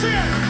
sing it.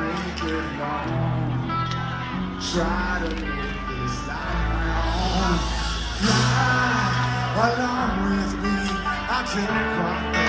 Make it long. Try to make this life my own. Fly along with me. I can't quite